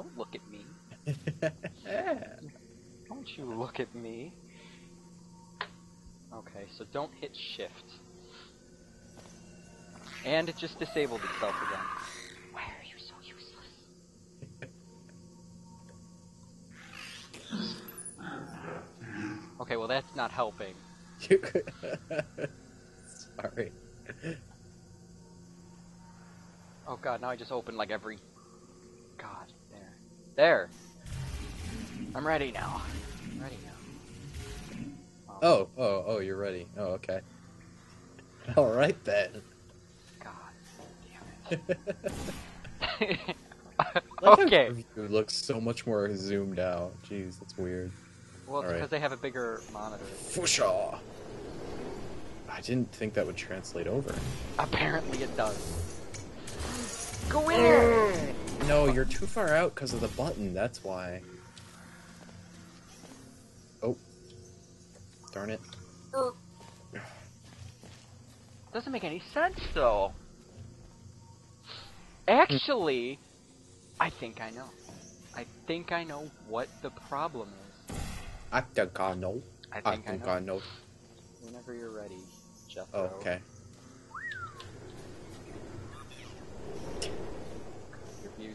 Don't look at me. Don't you look at me. Okay, so don't hit shift. And it just disabled itself again. Why are you so useless? Okay, well that's not helping. Sorry. Oh god, now I just opened like every... God, there. There! I'm ready now. I'm ready now. Oh, oh, oh, you're ready. Oh, okay. All right then. God damn it. Like okay. It looks so much more zoomed out. Jeez, that's weird. Well, it's Alright. because they have a bigger monitor. Fusha. I didn't think that would translate over. Apparently it does. Go in there! No, you're too far out because of the button. That's why. Oh. Darn it. Doesn't make any sense though. Actually, I think I know. I think I know what the problem is. I think I know. I I think I, know. I know. Whenever you're ready, Jethro. Oh, okay.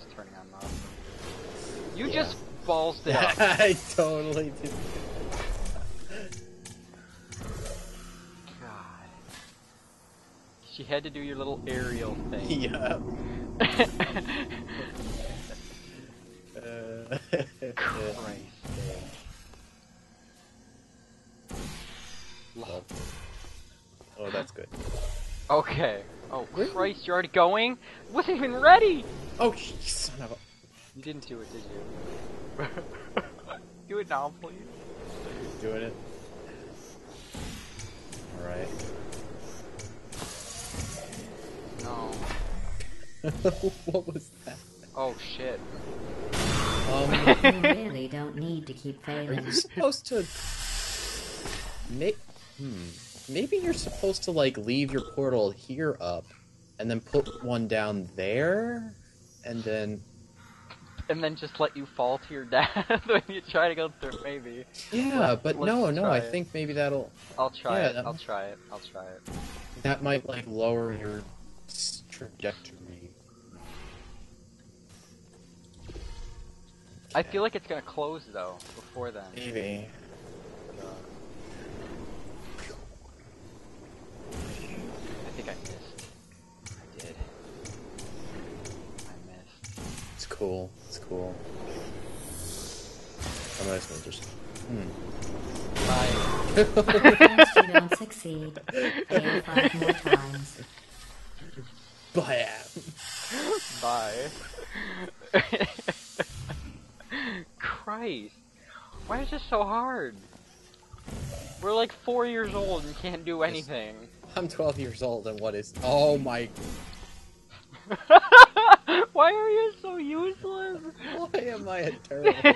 Your turning on now. You Yeah. just ballsed it up. I totally did. God. She had to do your little aerial thing. Yeah. Uh, Christ. well. Oh, that's good. Okay. Oh, Christ, you're already going? Wasn't even ready! Oh, you son of a. You didn't do it, did you? do it now, please. Doing it. Alright. No. what was that? Oh, shit. Um, You really don't need to keep failing. are failing. you supposed to. May- hmm. Maybe you're supposed to, like, leave your portal here up and then put one down there? And then. And then just let you fall to your death when you try to go through, maybe. Yeah, Let's- but no, no, I it. think maybe that'll. I'll try Yeah, it, I'll try it, I'll try it. That might, like, lower your trajectory. I feel like it's gonna close, though, before then. Maybe. I think I missed. I did. I missed. It's cool. It's cool. As well just. Hmm. Bye. You don't succeed, fail five more times. Bam! Bye. Christ. Why is this so hard? We're like four years old and can't do anything. I'm 12 years old, and what is. Oh my. Why are you so useless? Why am I a turtle?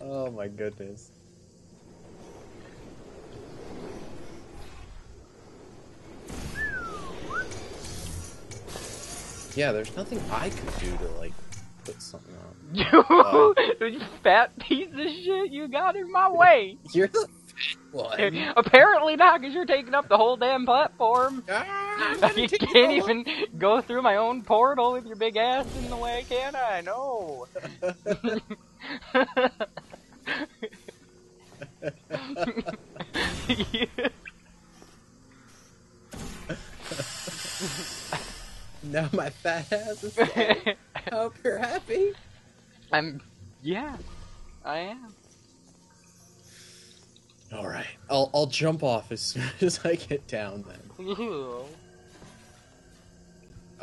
oh my goodness. Yeah, there's nothing I could do to, like, put something on. you, you fat piece of shit, you got in my way. You're the fat one. Apparently not, because you're taking up the whole damn platform. Ah, I'm you gonna take it can't all even go through my own portal with your big ass in the way, can I? No. Now my fat ass is dead. I hope you're happy. I'm. Yeah, I am. All right, I'll I'll jump off as soon as I get down. Then Ew.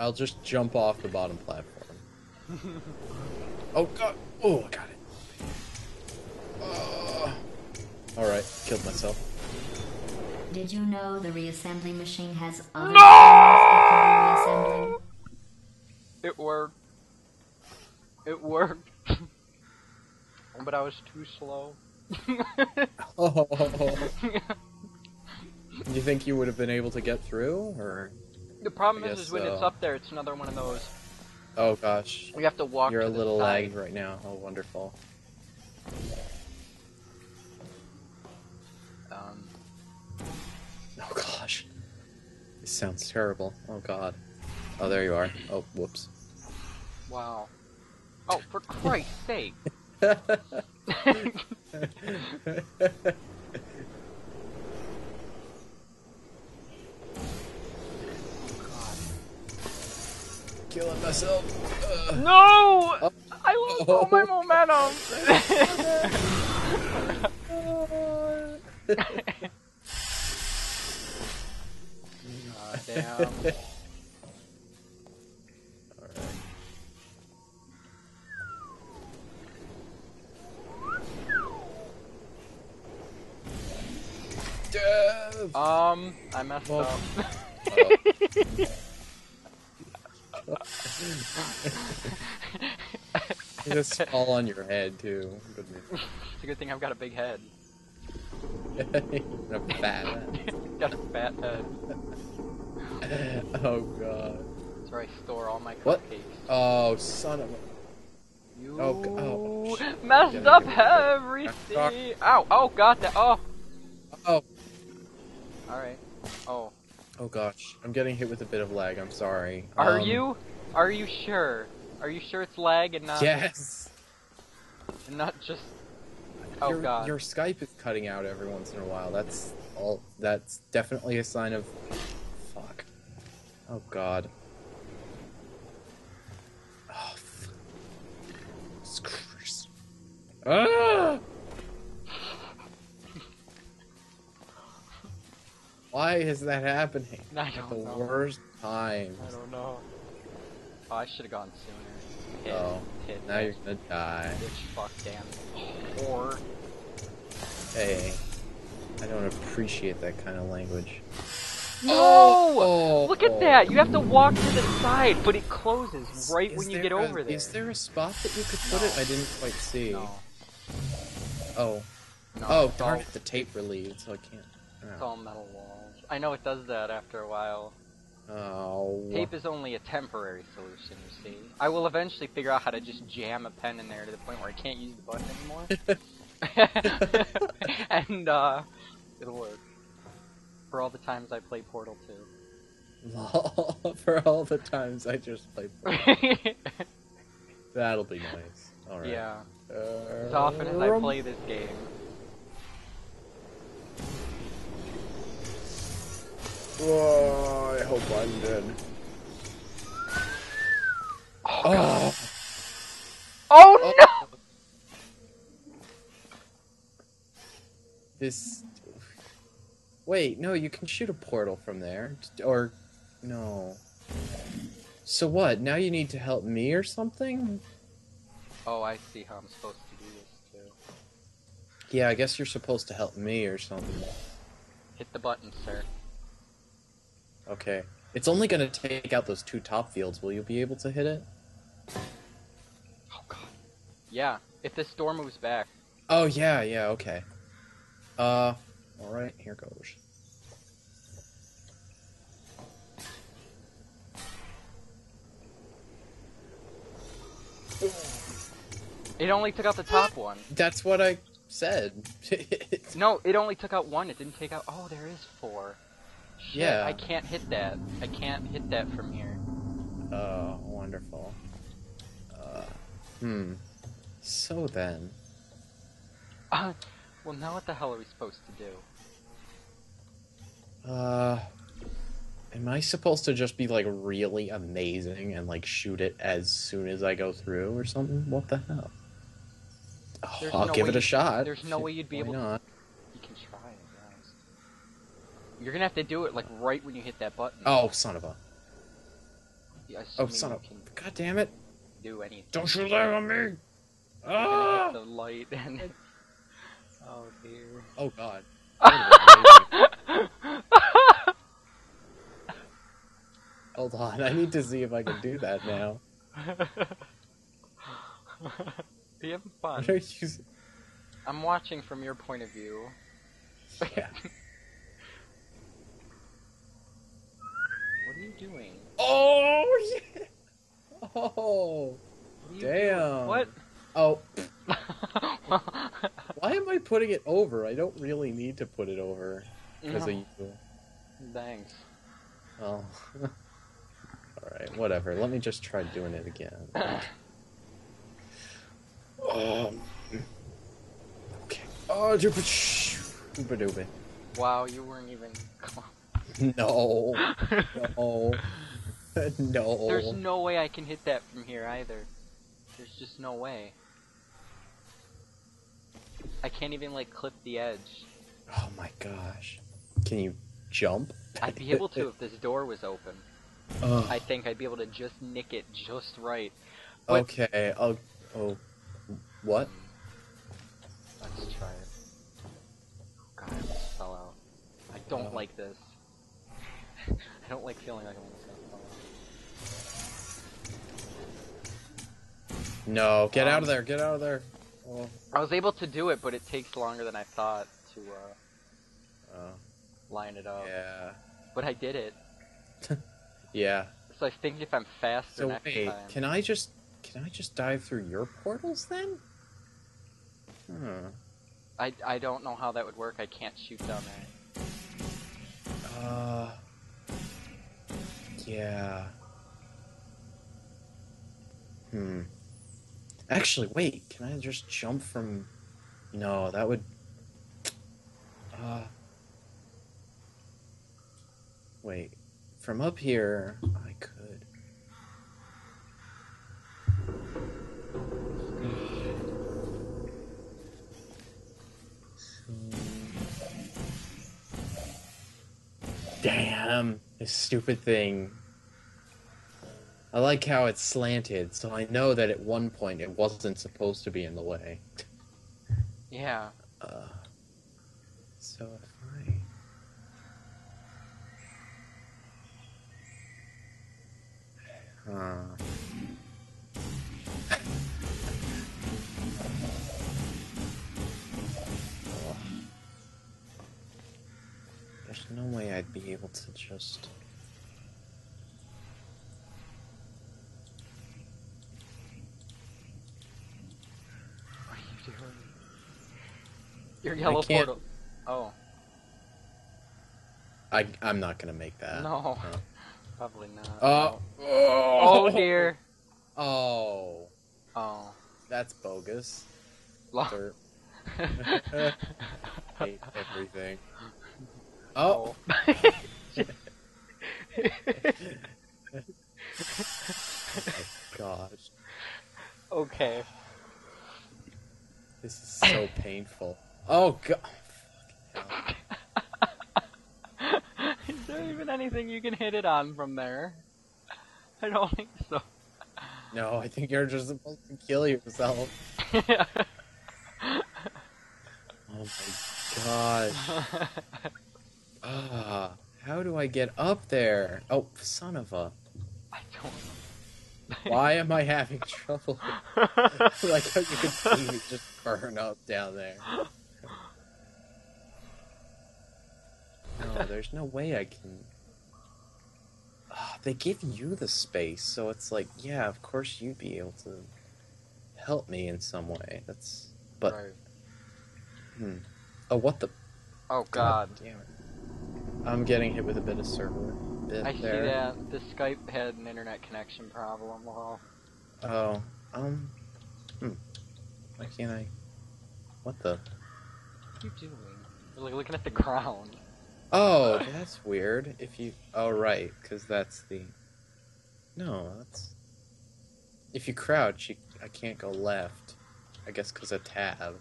I'll just jump off the bottom platform. oh god! Oh, I got it. Uh, all right, killed myself. Did you know the reassembly machine has other No! it can be reassembling? It worked. It worked. but I was too slow. Oh, do you think you would have been able to get through, or the problem is, is when it's uh, up there, it's another one of those Oh gosh. We have to walk. You're to a little lagged right now. Oh, wonderful. Um, Oh gosh. This sounds terrible. Oh god. Oh, there you are. Oh, whoops. wow. Oh, for Christ's sake! Killing myself. Ugh. No! Oh. I lost all my oh. momentum. Aw, damn. Alright. Um, I messed Well- up. Uh, You just fall on your head too. Goodness. it's a good thing I've got a big head. a fat head. got a fat head. Oh god. That's where I store all my What? Oh son of a. You Oh, oh, messed up everything. Ow! Oh, got that. Oh. Oh. All right. Oh. Oh gosh. I'm getting hit with a bit of lag. I'm sorry. Are Um, you? Are you sure? Are you sure it's lag and not Yes. and not just? Oh your, god. Your Skype is cutting out every once in a while. That's all. That's definitely a sign of. Fuck. Oh god. Oh. Fuck. Jesus Ah! Why is that happening? I At don't the know. worst time. I don't know. Oh, I should have gone sooner. Hit, Oh, hit Now that you're gonna die. bitch fuck damn Or Hey. I don't appreciate that kind of language. no! Oh! Look at that! You have to walk to the side, but it closes right Is when you there get a- over there. Is there a spot that you could put it? I didn't quite see. No. Oh. No. Oh, it's darn it, the tape relieved, so I can't. It's all metal walls. I know it does that after a while. Oh. Tape is only a temporary solution, you see. I will eventually figure out how to just jam a pen in there to the point where I can't use the button anymore. and, uh, it'll work. For all the times I play Portal 2. For all the times I just played. 2. That'll be nice. Alright. yeah. Uh, As often as I play this game. Oh, I hope I'm dead. Oh, Oh, oh no! this. Wait, no, you can shoot a portal from there. Or. No. So what? Now you need to help me or something? Oh, I see how I'm supposed to do this too. Yeah, I guess you're supposed to help me or something. Hit the button, sir. Okay. It's only gonna take out those two top fields. Will you be able to hit it? Oh god. Yeah, if this door moves back. Oh, yeah, yeah, okay. Uh, alright, here goes. It only took out the top one. That's what I said. No, it only took out one. It didn't take out. Oh, there is four. Shit, Yeah. I can't hit that. I can't hit that from here. oh, wonderful. Uh, hmm. So then. Uh, well, now what the hell are we supposed to do? Uh. Am I supposed to just be like really amazing and like shoot it as soon as I go through or something? What the hell? Oh, I'll no give it a shot. there's no way you'd be Why able to- not? You can try it, guys. You're gonna have to do it like right when you hit that button. Oh, son of a. Yeah, Oh, son of. can God damn it! do anything. Don't shoot that on me! Ah! the light and. oh dear. Oh god. That would've been amazing. Hold on, I need to see if I can do that now. you having fun? What are you? I'm watching from your point of view. Yeah. What are you doing? Oh yeah. Oh, What you doing? damn. What? oh. Why am I putting it over? I don't really need to put it over because No, of you. Thanks. Oh. Alright, whatever. Let me just try doing it again. um, okay. Oh, dooba Wow, you weren't even. No. No. no. There's no way I can hit that from here either. There's just no way. I can't even like clip the edge. Oh my gosh. Can you jump? I'd be able to if this door was open. Ugh. I think I'd be able to just nick it just right. But- okay. Oh. Oh. What? Let's try it. Oh God, I almost fell out. I don't Oh. like this. I don't like feeling like I'm gonna. No. Get out Um, of there. Get out of there. Oh. I was able to do it, but it takes longer than I thought to uh, oh. line it up. Yeah. But I did it. Yeah. So I think if I'm faster So next wait, time. can I just can I just dive through your portals then? Hmm. I, I don't know how that would work. I can't shoot down there. Uh. Yeah. Hmm. Actually, wait. Can I just jump from? No, that would. Uh. Wait. From up here, I could. Damn, this stupid thing. I like how it's slanted, so I know that at one point it wasn't supposed to be in the way. Yeah. Uh, so if I. Huh. There's no way I'd be able to just. What are you doing? Your yellow portal. Oh, I, I'm not gonna make that. no. Probably not. Uh, oh. no. Oh dear. Oh. Oh. That's bogus. Lo- Dirt. Hate everything. Oh. Oh. oh. Gosh. okay. This is so painful. Oh god. Is there even anything you can hit it on from there? I don't think so. No, I think you're just supposed to kill yourself. Oh my gosh. Ah, how do I get up there? Oh, son of a. I don't Why am I having trouble? like how you can see me just burn up down there. No, there's no way I can. Ah, they give you the space, so it's like, yeah, of course you'd be able to help me in some way. That's. But Right. hmm. Oh, what the? Oh god. damn it! I'm getting hit with a bit of server bit I see there. that. The Skype had an internet connection problem. Well, Oh, um, hmm. Why can't I? What the? what are you doing? You're like looking at the ground. Oh, uh, that's weird. If you, oh right, because that's the. No, that's. If you crouch, you, I can't go left. I guess because of tab.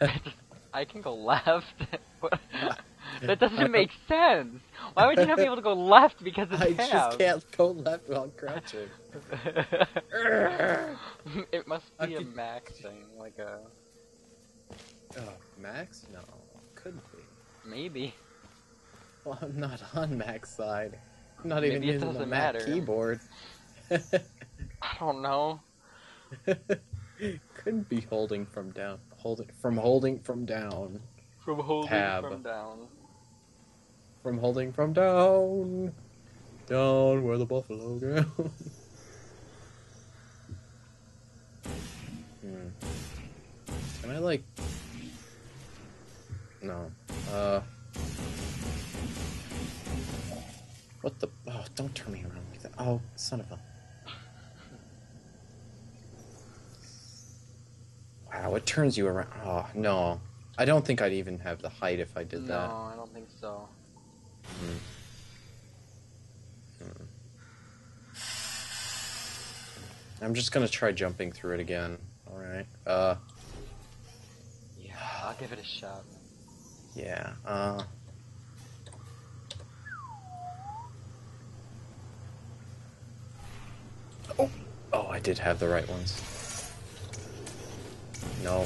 I can go left. That doesn't make sense. Why would you not be able to go left because of I tab? just can't go left while crouching. it must I be a could- Mac thing, like a Oh, Max? No, couldn't be. maybe. Well, I'm not on Mac side. I'm not Maybe even using the Mac keyboard. I don't know. Could be holding from down, holding from holding from down. From holding tab. from down. From holding from down, down where the buffalo go. hmm. Can I like? No. Uh. What the? Oh, don't turn me around like that. Oh, son of a. Wow, it turns you around. Oh, no. I don't think I'd even have the height if I did no, that. I don't think so. Hmm. Hmm. I'm just gonna try jumping through it again. Alright. Uh, Yeah, I'll give it a shot. yeah. Uh. Oh! Oh, I did have the right ones. No.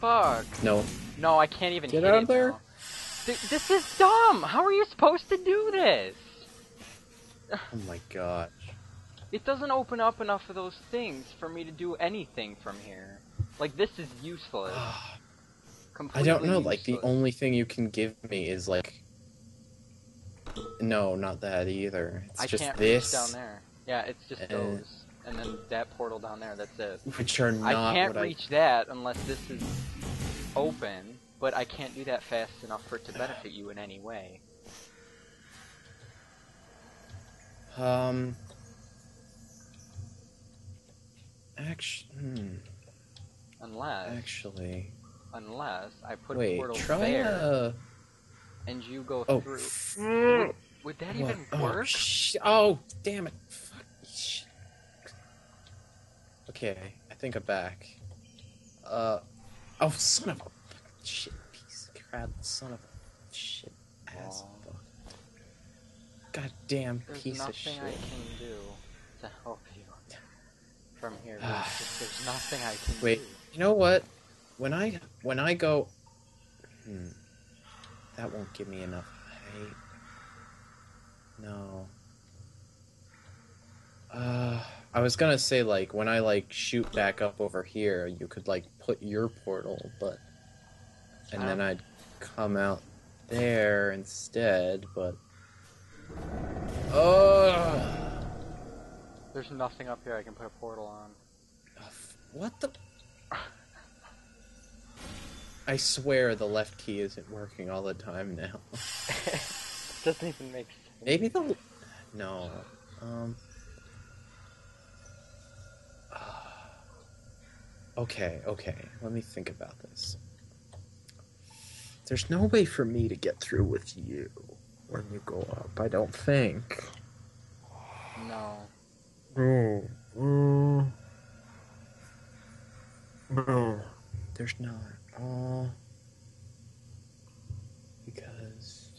Fuck. No. No, I can't even Get out of there. Th- this is dumb. How are you supposed to do this? Oh my gosh. It doesn't open up enough of those things for me to do anything from here. Like this is useless. I don't know, like, the only thing you can give me is, like. No, not that either. It's I just can't this. down there. Yeah, it's just those, and then that portal down there. That's it. Which are not I can't reach that unless this is open, but I can't do that fast enough for it to benefit you in any way. Um. Actually. Hmm. Unless, Actually. unless I put a Wait, portal try there a. and you go Oh. through. f- Would that what? even Oh, work? sh- oh, damn it. Okay, I think I'm back. Uh. Oh, son of a. Shit, piece of crap. Son of a. Shit, ass. Fuck. Goddamn There's piece of nothing shit. I can do to help you from here. There's, there's nothing I can Wait. do. You know what? When I when I go, hmm, that won't give me enough height. No. Uh, I was gonna say like when I like shoot back up over here, you could like put your portal, but and then I'd come out there instead. But oh, There's nothing up here I can put a portal on. what the? I swear the left key isn't working all the time now. Doesn't even make sense. Maybe the no. Um. Okay, okay. Let me think about this. There's no way for me to get through with you when you go up. I don't think. No. No. Mm. No. There's not. Oh. Because.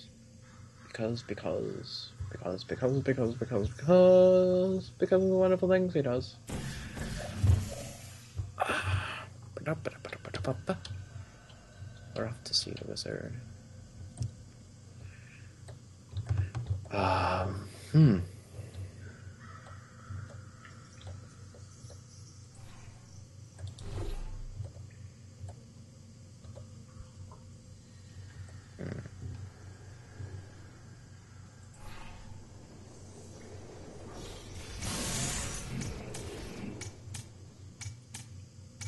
Because, because. Because, because, because, because, because. Because of the wonderful things he does. We're off to see the wizard. Um. Hmm.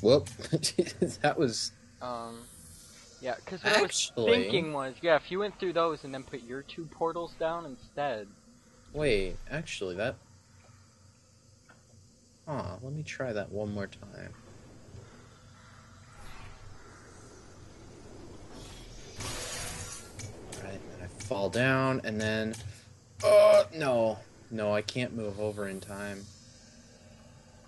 Whoop. that was Um. Yeah, because what I was thinking was, yeah, if you went through those and then put your two portals down instead. Wait, actually, that. Huh, let me try that one more time. Right, and I fall down, and then. Oh, no. No, I can't move over in time.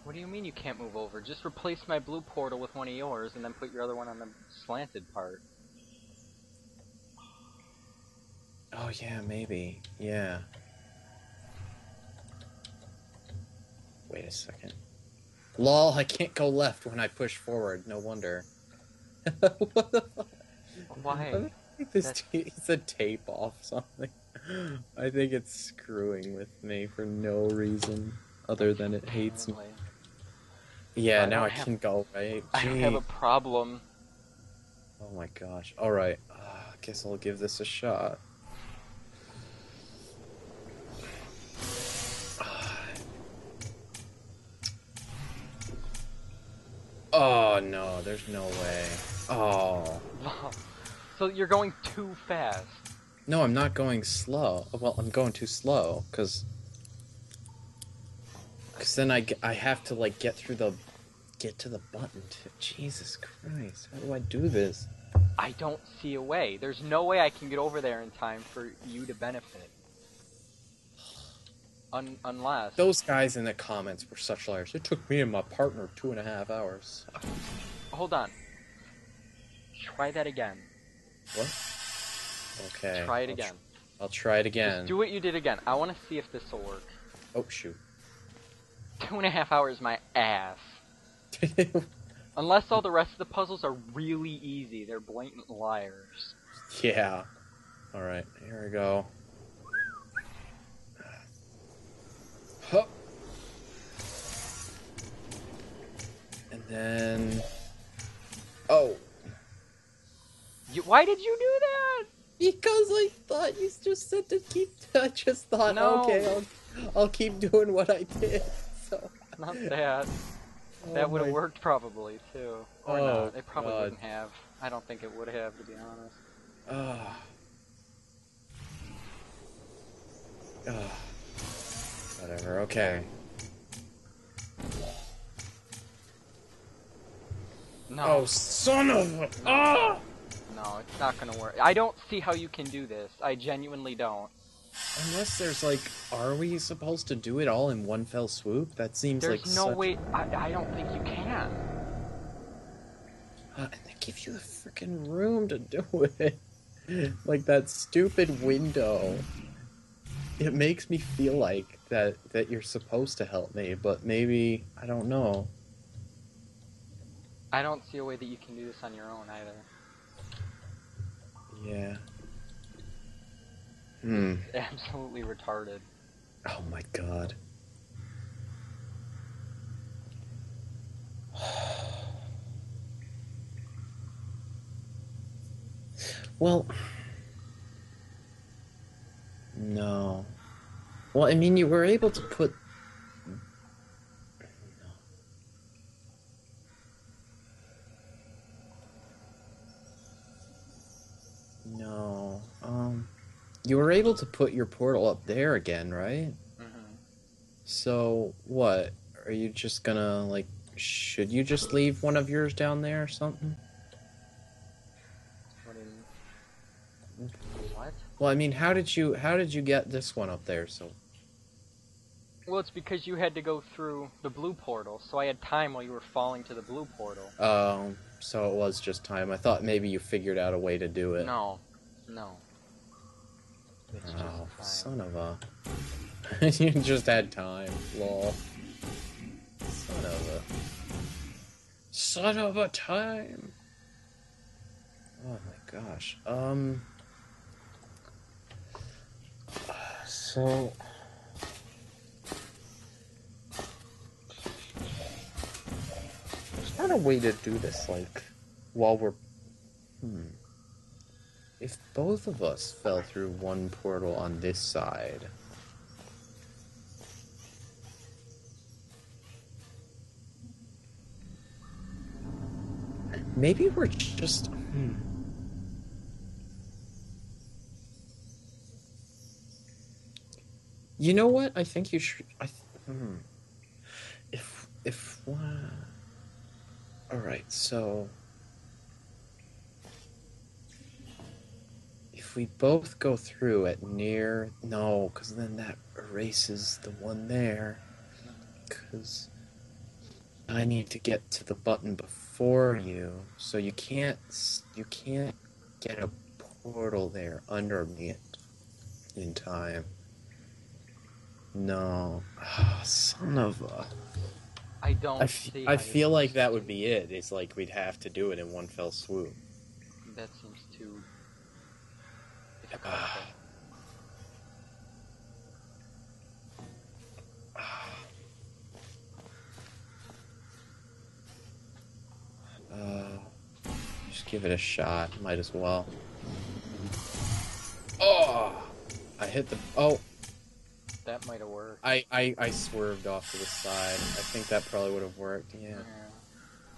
What do you mean you can't move over? Just replace my blue portal with one of yours and then put your other one on the slanted part. Oh, yeah, maybe. Yeah. Wait a second. Lol, I can't go left when I push forward. No wonder. what the fuck? Why? I this it's a tape off something. I think it's screwing with me for no reason other than it hates me. Yeah, I now I have- can go right. I don't have a problem. Oh my gosh. All right. Uh, guess I'll give this a shot. Oh no, there's no way. Oh. so you're going too fast. No, I'm not going slow. Well, I'm going too slow because because then I, I have to like get through the get to the button. To, Jesus Christ, how do I do this? I don't see a way. There's no way I can get over there in time for you to benefit. Un- unless. Those guys in the comments were such liars. It took me and my partner two and a half hours. Hold on. Try that again. What? Okay. Try it I'll tr- again. I'll try it Just again. do what you did again. I want to see if this will work. Oh shoot. Two and a half hours, my ass. Unless all the rest of the puzzles are really easy, they're blatant liars. yeah. All right. Here we go. Hup. And then. Oh. You, why did you do that? Because I thought you just said to keep. I just thought, No. okay, I'll, I'll keep doing what I did. Not that. That Oh would have my- worked probably too. Or Oh, not. It probably God. wouldn't have. I don't think it would have, to be honest. Ah. Ah. Whatever. Okay. No. Oh, son of a. Ah! No, it's not gonna work. I don't see how you can do this. I genuinely don't. Unless there's like, are we supposed to do it all in one fell swoop? That seems There's like no such... way. I, I don't think you can. Uh, and they give you the freaking room to do it. like that stupid window. It makes me feel like that that you're supposed to help me, but maybe I don't know. I don't see a way that you can do this on your own either. Yeah. Hmm. Absolutely retarded. Oh my god. Well, no. Well, I mean, you were able to put. No. Um. You were able to put your portal up there again, right? hmm So what? Are you just gonna like? Should you just leave one of yours down there or something? What you What? Well, I mean, how did you how did you get this one up there? So Well, it's because you had to go through the blue portal, so I had time while you were falling to the blue portal. um, so it was just time. I thought maybe you figured out a way to do it. No, no. Oh, son of a! you just had time. Lol. Son of a. Son of a time. Oh my gosh. Um. So. There's not a way to do this, like, while we're. If both of us fell through one portal on this side. Maybe we're just. Hmm. You know what? I think you should. I. Hmm. If if one. All right. So. If we both go through at near no, because then that erases the one there. Because I need to get to the button before you, so you can't you can't get a portal there under me in time. No, Ah, son of a. I don't I, see. f- I feel like that would be it. It's like we'd have to do it in one fell swoop. that seems Ah. Uh, just give it a shot. Might as well. Oh! I hit the. Oh! that might have worked. I, I, I swerved off to the side. I think that probably would have worked. Yeah. Yeah.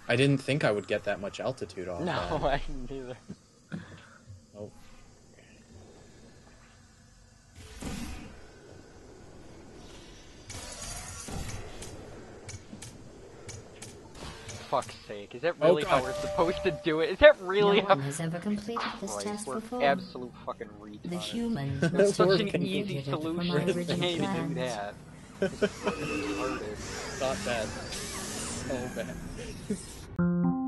I didn't think I would get that much altitude off No, that. I didn't either. Oh. Fuck's sake, is that Oh, really how we're supposed to do it? Is that really no how... one has ever completed this Christ, test we're before. absolute fucking The humans That's must Such an easy configured it from solution to original say to do that. It's retarded. Not bad. So bad.